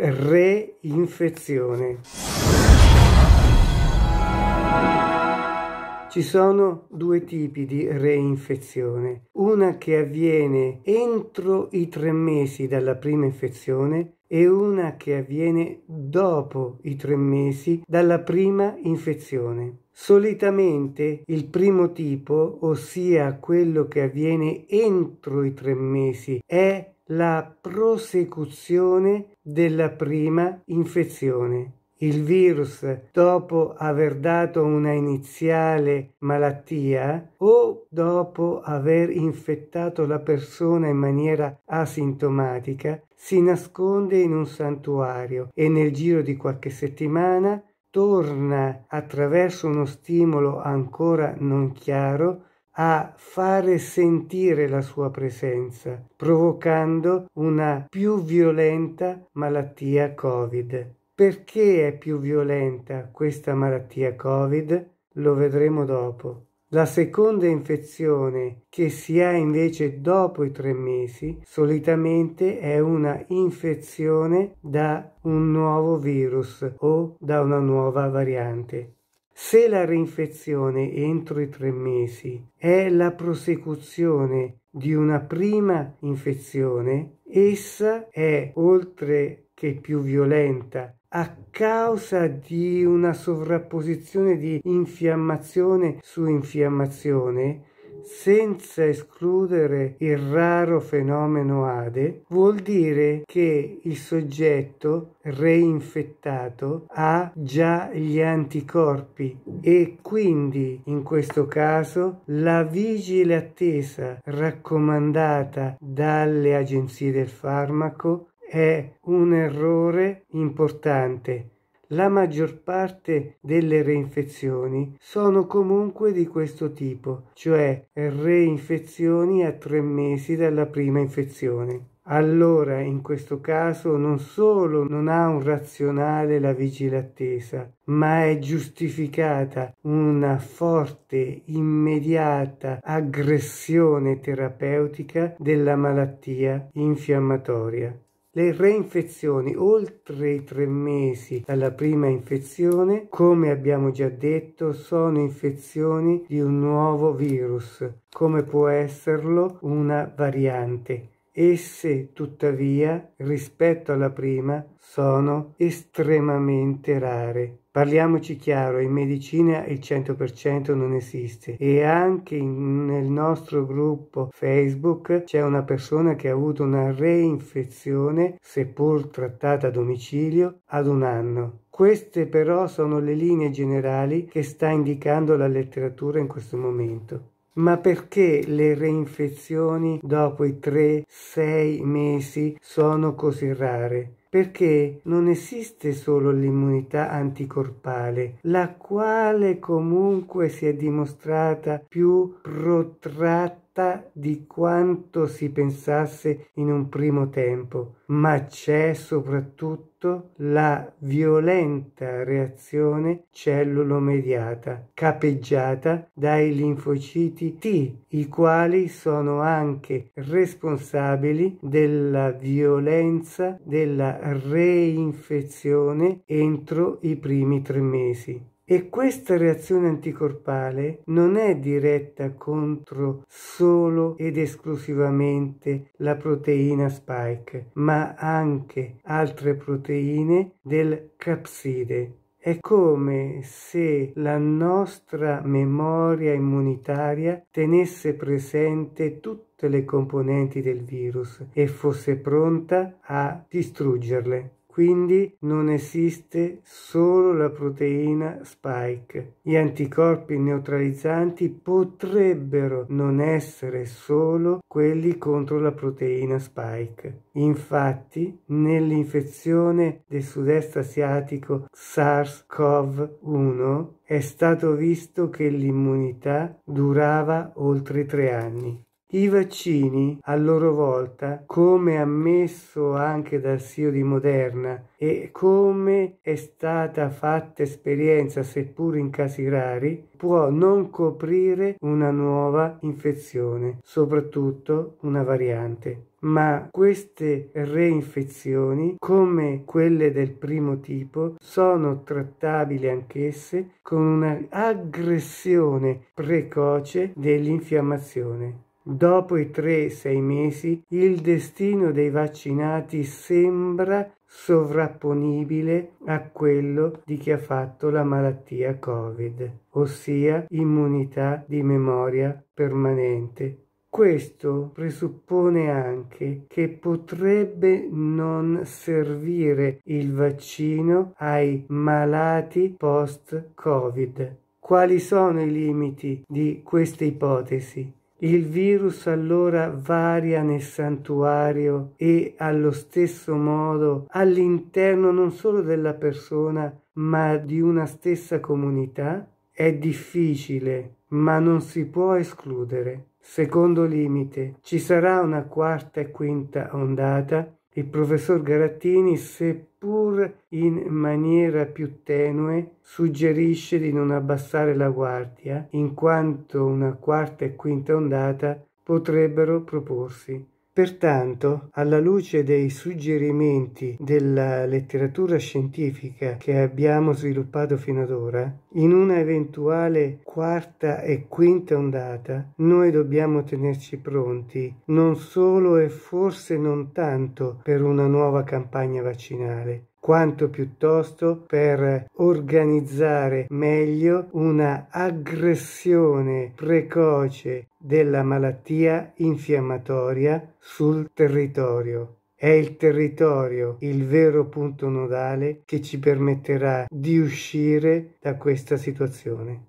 reinfezione. Ci sono due tipi di reinfezione, una che avviene entro i tre mesi dalla prima infezione e una che avviene dopo i tre mesi dalla prima infezione. Solitamente il primo tipo, ossia quello che avviene entro i tre mesi, è la prosecuzione della prima infezione. Il virus dopo aver dato una iniziale malattia o dopo aver infettato la persona in maniera asintomatica si nasconde in un santuario e nel giro di qualche settimana torna attraverso uno stimolo ancora non chiaro a fare sentire la sua presenza, provocando una più violenta malattia Covid. Perché è più violenta questa malattia Covid? Lo vedremo dopo. La seconda infezione che si ha invece dopo i tre mesi solitamente è una infezione da un nuovo virus o da una nuova variante. Se la reinfezione entro i tre mesi è la prosecuzione di una prima infezione, essa è, oltre che più violenta a causa di una sovrapposizione di infiammazione su infiammazione, senza escludere il raro fenomeno ADE, vuol dire che il soggetto reinfettato ha già gli anticorpi e quindi in questo caso la vigile attesa raccomandata dalle agenzie del farmaco è un errore importante. La maggior parte delle reinfezioni sono comunque di questo tipo, cioè reinfezioni a tre mesi dalla prima infezione. Allora, in questo caso, non solo non ha un razionale la vigile attesa, ma è giustificata una forte, immediata aggressione terapeutica della malattia infiammatoria. Le reinfezioni oltre i tre mesi dalla prima infezione, come abbiamo già detto, sono infezioni di un nuovo virus, come può esserlo una variante. Esse, tuttavia, rispetto alla prima, sono estremamente rare. Parliamoci chiaro, in medicina il 100% non esiste e anche in, nel nostro gruppo Facebook c'è una persona che ha avuto una reinfezione, seppur trattata a domicilio, ad un anno. Queste però sono le linee generali che sta indicando la letteratura in questo momento. Ma perché le reinfezioni dopo i 3-6 mesi sono così rare? Perché non esiste solo l'immunità anticorpale, la quale comunque si è dimostrata più protratta vasta di quanto si pensasse in un primo tempo, ma c'è soprattutto la violenta reazione cellulo-mediata, capeggiata dai linfociti T, i quali sono anche responsabili della violenza della reinfezione entro i primi tre mesi. E questa reazione anticorpale non è diretta contro solo ed esclusivamente la proteina spike, ma anche altre proteine del capside. È come se la nostra memoria immunitaria tenesse presente tutte le componenti del virus e fosse pronta a distruggerle. Quindi non esiste solo la proteina spike. Gli anticorpi neutralizzanti potrebbero non essere solo quelli contro la proteina spike. Infatti, nell'infezione del sud-est asiatico SARS-CoV-1 è stato visto che l'immunità durava oltre tre anni. I vaccini, a loro volta, come ammesso anche dal CEO di Moderna e come è stata fatta esperienza, seppur in casi rari, può non coprire una nuova infezione, soprattutto una variante. Ma queste reinfezioni, come quelle del primo tipo, sono trattabili anch'esse con un'aggressione precoce dell'infiammazione. Dopo i 3-6 mesi il destino dei vaccinati sembra sovrapponibile a quello di chi ha fatto la malattia Covid, ossia immunità di memoria permanente. Questo presuppone anche che potrebbe non servire il vaccino ai malati post-Covid. Quali sono i limiti di questa ipotesi? Il virus allora varia nel santuario e allo stesso modo all'interno non solo della persona ma di una stessa comunità? È difficile, ma non si può escludere. Secondo limite, ci sarà una quarta e quinta ondata? Il professor Garattini, seppur in maniera più tenue, suggerisce di non abbassare la guardia, in quanto una quarta e quinta ondata potrebbero proporsi. Pertanto, alla luce dei suggerimenti della letteratura scientifica che abbiamo sviluppato fino ad ora, in una eventuale quarta e quinta ondata, noi dobbiamo tenerci pronti non solo e forse non tanto per una nuova campagna vaccinale, quanto piuttosto per organizzare meglio una aggressione precoce della malattia infiammatoria sul territorio. È il territorio il vero punto nodale che ci permetterà di uscire da questa situazione.